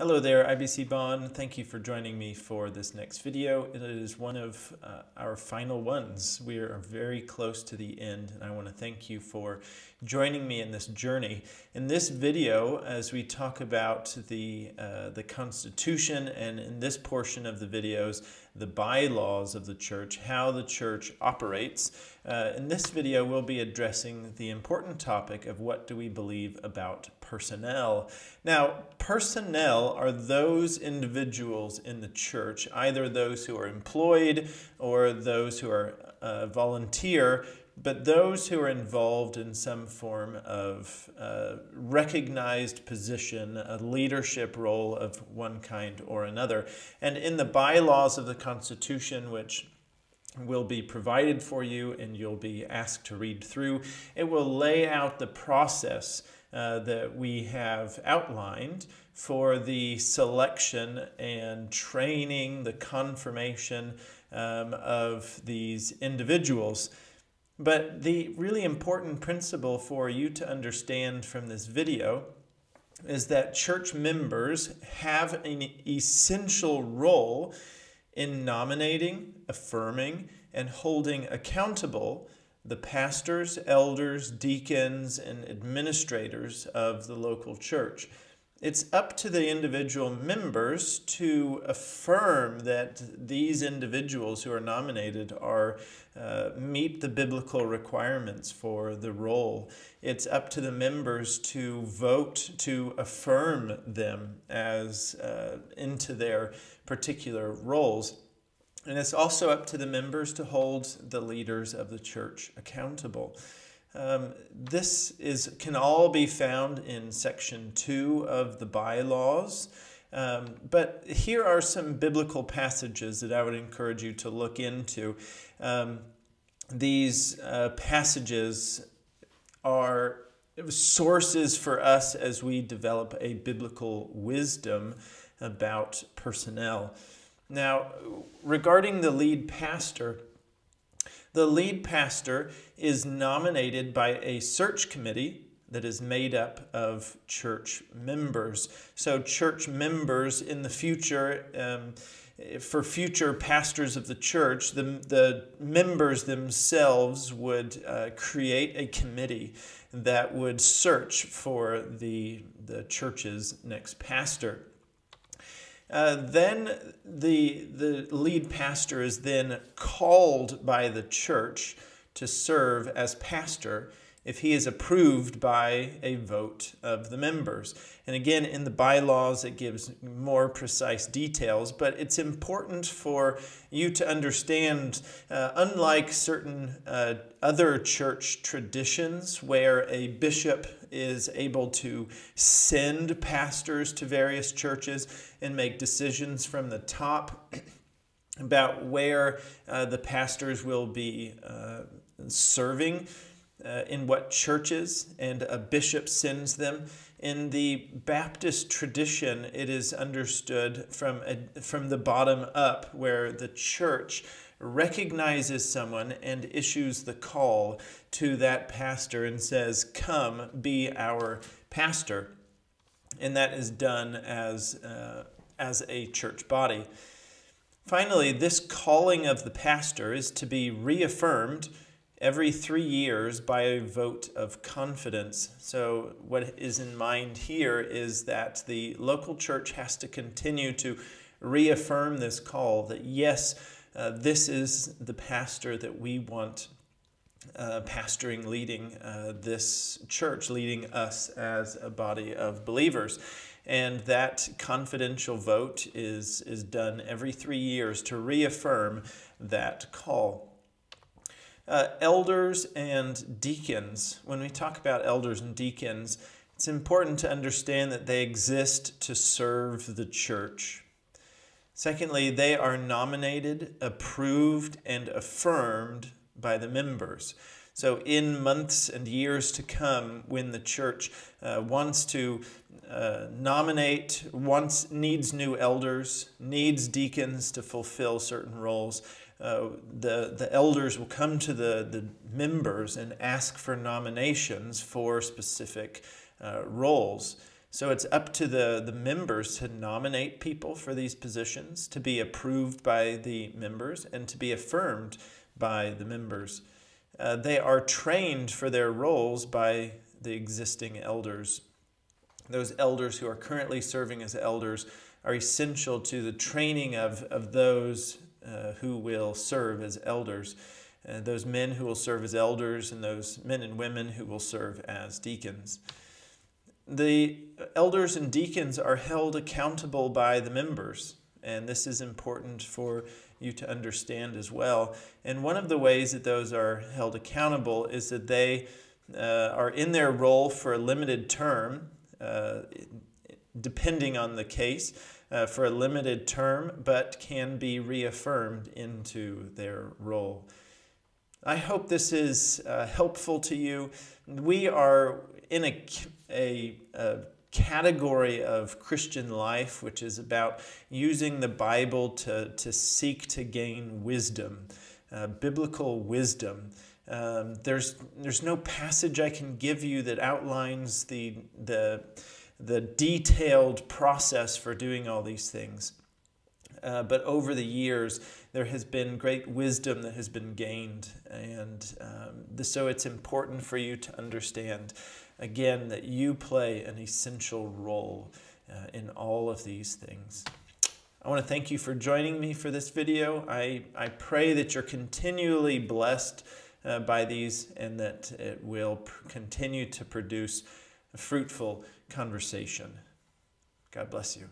Hello there, IBC Bonn. Thank you for joining me for this next video. It is one of uh, our final ones. We are very close to the end, and I want to thank you for joining me in this journey. In this video, as we talk about the, uh, the Constitution, and in this portion of the videos, the bylaws of the church, how the church operates, uh, in this video, we'll be addressing the important topic of what do we believe about personnel. Now, personnel are those individuals in the church, either those who are employed or those who are uh, volunteer, but those who are involved in some form of uh, recognized position, a leadership role of one kind or another. And in the bylaws of the Constitution, which will be provided for you and you'll be asked to read through, it will lay out the process uh, that we have outlined for the selection and training, the confirmation um, of these individuals. But the really important principle for you to understand from this video is that church members have an essential role in nominating, affirming, and holding accountable the pastors, elders, deacons, and administrators of the local church it's up to the individual members to affirm that these individuals who are nominated are uh, meet the biblical requirements for the role. It's up to the members to vote to affirm them as uh, into their particular roles. And it's also up to the members to hold the leaders of the church accountable. Um, this is can all be found in section two of the bylaws. Um, but here are some biblical passages that I would encourage you to look into. Um, these uh, passages are sources for us as we develop a biblical wisdom about personnel. Now, regarding the lead pastor, the lead pastor is nominated by a search committee that is made up of church members. So, church members in the future, um, for future pastors of the church, the, the members themselves would uh, create a committee that would search for the, the church's next pastor. Uh, then the, the lead pastor is then called by the church to serve as pastor if he is approved by a vote of the members. And again, in the bylaws, it gives more precise details, but it's important for you to understand, uh, unlike certain uh, other church traditions where a bishop is able to send pastors to various churches and make decisions from the top about where uh, the pastors will be uh, serving uh, in what churches, and a bishop sends them. In the Baptist tradition, it is understood from, a, from the bottom up, where the church recognizes someone and issues the call to that pastor and says, Come, be our pastor. And that is done as, uh, as a church body. Finally, this calling of the pastor is to be reaffirmed every three years by a vote of confidence. So, what is in mind here is that the local church has to continue to reaffirm this call that yes, uh, this is the pastor that we want uh, pastoring, leading uh, this church, leading us as a body of believers. And that confidential vote is, is done every three years to reaffirm that call. Uh, elders and deacons, when we talk about elders and deacons, it's important to understand that they exist to serve the church. Secondly, they are nominated, approved, and affirmed by the members. So, in months and years to come, when the church uh, wants to uh, nominate, wants needs new elders, needs deacons to fulfill certain roles, uh, the, the elders will come to the, the members and ask for nominations for specific uh, roles. So it's up to the, the members to nominate people for these positions, to be approved by the members, and to be affirmed by the members. Uh, they are trained for their roles by the existing elders. Those elders who are currently serving as elders are essential to the training of, of those uh, who will serve as elders, uh, those men who will serve as elders, and those men and women who will serve as deacons. The elders and deacons are held accountable by the members, and this is important for you to understand as well. And one of the ways that those are held accountable is that they uh, are in their role for a limited term, uh, depending on the case, uh, for a limited term, but can be reaffirmed into their role. I hope this is uh, helpful to you. We are in a, a, a category of Christian life, which is about using the Bible to, to seek to gain wisdom, uh, biblical wisdom. Um, there's, there's no passage I can give you that outlines the, the, the detailed process for doing all these things. Uh, but over the years, there has been great wisdom that has been gained. And um, so it's important for you to understand, again, that you play an essential role uh, in all of these things. I want to thank you for joining me for this video. I, I pray that you're continually blessed uh, by these and that it will continue to produce fruitful conversation. God bless you.